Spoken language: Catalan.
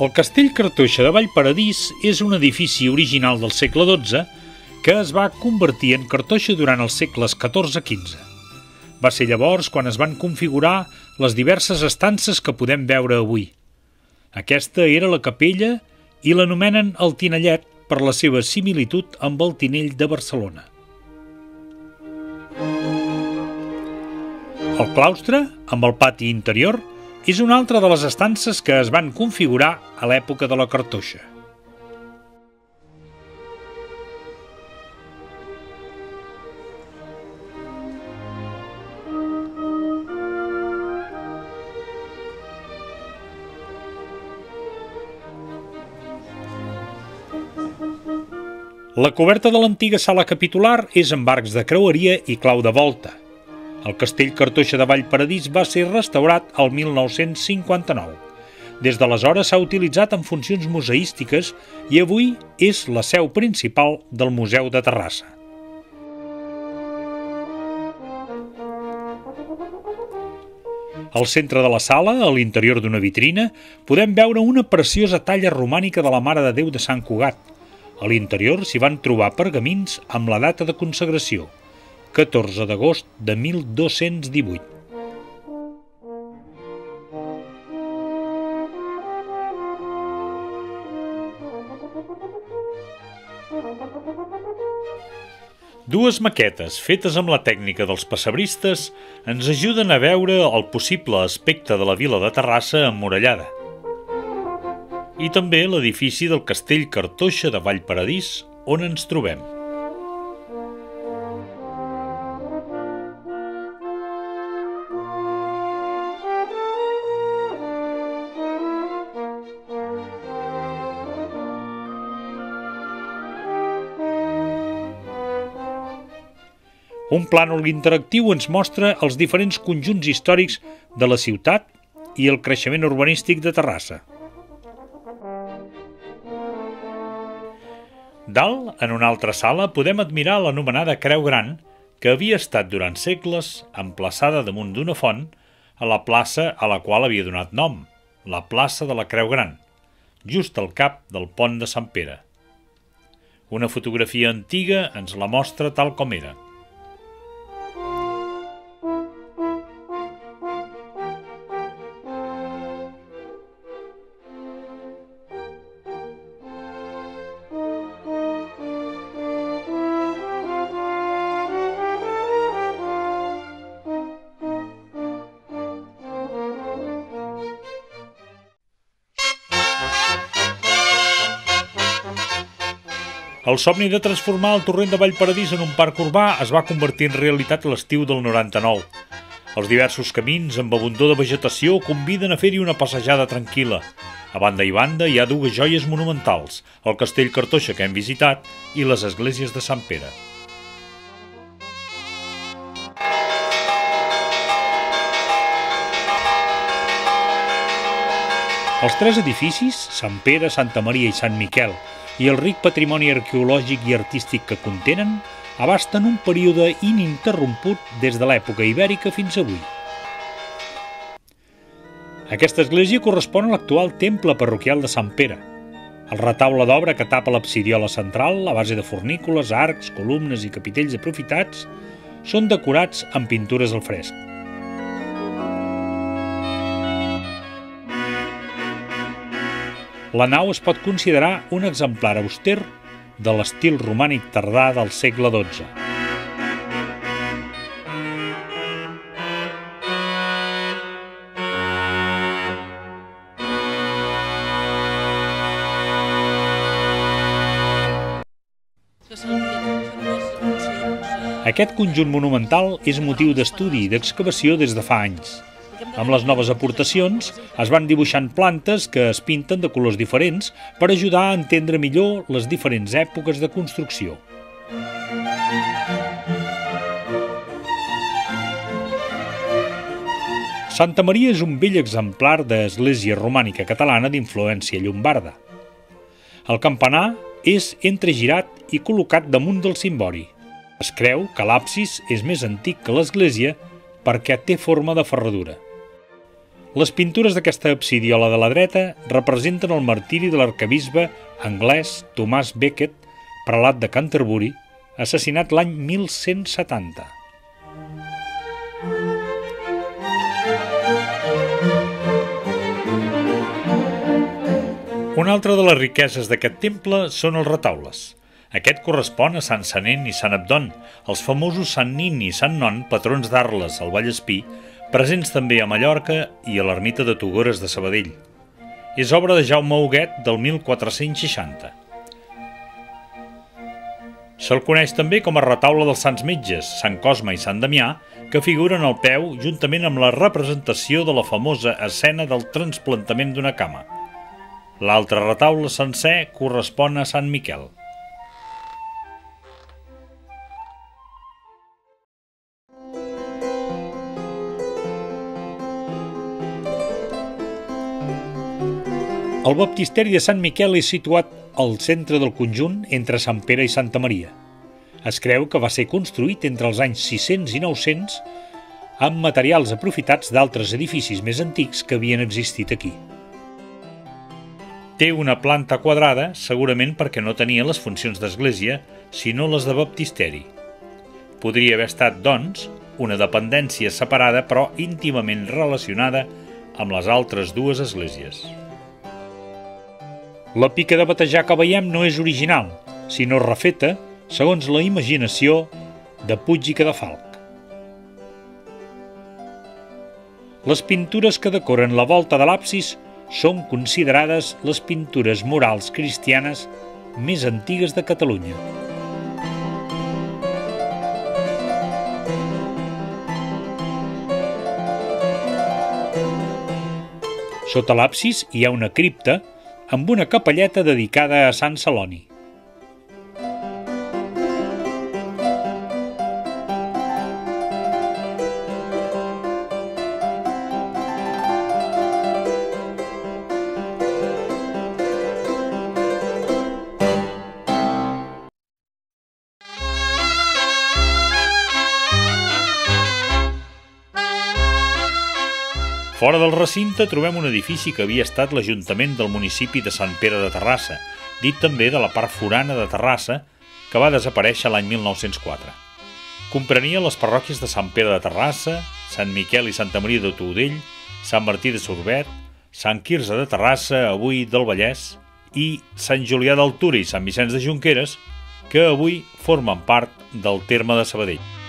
El castell Cartoixa de Vallparadís és un edifici original del segle XII que es va convertir en cartoixa durant els segles XIV-XV. Va ser llavors quan es van configurar les diverses estances que podem veure avui. Aquesta era la capella i l'anomenen el Tinellet per la seva similitud amb el Tinell de Barcelona. El claustre, amb el pati interior, és una altra de les estances que es van configurar a l'època de la cartoixa. La coberta de l'antiga sala capitular és amb arcs de creueria i clau de volta, el castell Cartoixa de Vallparadís va ser restaurat al 1959. Des d'aleshores s'ha utilitzat en funcions museístiques i avui és la seu principal del Museu de Terrassa. Al centre de la sala, a l'interior d'una vitrina, podem veure una preciosa talla romànica de la Mare de Déu de Sant Cugat. A l'interior s'hi van trobar pergamins amb la data de consagració – 14 d'agost de 1218. Dues maquetes fetes amb la tècnica dels passebristes ens ajuden a veure el possible aspecte de la vila de Terrassa emmurallada. I també l'edifici del castell Cartoixa de Vallparadís, on ens trobem. Un plànol interactiu ens mostra els diferents conjunts històrics de la ciutat i el creixement urbanístic de Terrassa. Dalt, en una altra sala, podem admirar l'anomenada Creu Gran, que havia estat durant segles emplaçada damunt d'una font a la plaça a la qual havia donat nom, la plaça de la Creu Gran, just al cap del pont de Sant Pere. Una fotografia antiga ens la mostra tal com era. El somni de transformar el torrent de Vallparadís en un parc urbà es va convertir en realitat l'estiu del 99. Els diversos camins amb abundor de vegetació conviden a fer-hi una passejada tranquil·la. A banda i banda hi ha dues joies monumentals, el castell Cartoixa que hem visitat i les esglésies de Sant Pere. Els tres edificis, Sant Pere, Santa Maria i Sant Miquel, i el ric patrimoni arqueològic i artístic que contenen abasten un període ininterromput des de l'època ibèrica fins avui. Aquesta església correspon a l'actual temple parroquial de Sant Pere. El retaule d'obra que tapa l'absidiola central, a base de fornícules, arcs, columnes i capitells aprofitats, són decorats amb pintures al fresc. La nau es pot considerar un exemplar auster de l'estil romànic tardà del segle XII. Aquest conjunt monumental és motiu d'estudi i d'excavació des de fa anys. Amb les noves aportacions es van dibuixant plantes que es pinten de colors diferents per ajudar a entendre millor les diferents èpoques de construcció. Santa Maria és un vell exemplar d'església romànica catalana d'influència llombarda. El campanar és entregirat i col·locat damunt del cimbori. Es creu que l'absis és més antic que l'església perquè té forma de ferradura. Les pintures d'aquesta absidiola de la dreta representen el martiri de l'arcabisbe anglès Tomàs Becket, prelat de Canterbury, assassinat l'any 1170. Una altra de les riqueses d'aquest temple són els retaules. Aquest correspon a Sant Sanent i Sant Abdon, els famosos Sant Nin i Sant Non, patrons d'Arles al Vallespí, presents també a Mallorca i a l'ermita de Togores de Sabadell. És obra de Jaume Huguet del 1460. Se'l coneix també com a retaule dels Sants Metges, Sant Cosme i Sant Damià, que figuren al peu juntament amb la representació de la famosa escena del transplantament d'una cama – L'altre retaule sencer correspon a Sant Miquel. El baptisteri de Sant Miquel és situat al centre del conjunt entre Sant Pere i Santa Maria. Es creu que va ser construït entre els anys 600 i 900 amb materials aprofitats d'altres edificis més antics que havien existit aquí. Té una planta quadrada, segurament perquè no tenia les funcions d'església, sinó les de baptisteri. Podria haver estat, doncs, una dependència separada però íntimament relacionada amb les altres dues esglésies. La pica de batejar que veiem no és original, sinó refeta segons la imaginació de Puig i Cadafalc. Les pintures que decoren la volta de l'absis són considerades les pintures murals cristianes més antigues de Catalunya. Sota l'absis hi ha una cripta amb una capelleta dedicada a Sant Celoni. Fora del recinte trobem un edifici que havia estat l'Ajuntament del municipi de Sant Pere de Terrassa, dit també de la part forana de Terrassa, que va desaparèixer l'any 1904. Comprenia les parròquies de Sant Pere de Terrassa, Sant Miquel i Santa Maria de Tudell, Sant Martí de Sorbet, Sant Quirze de Terrassa, avui del Vallès, i Sant Julià d'Altura i Sant Vicenç de Junqueres, que avui formen part del terme de Sabadell.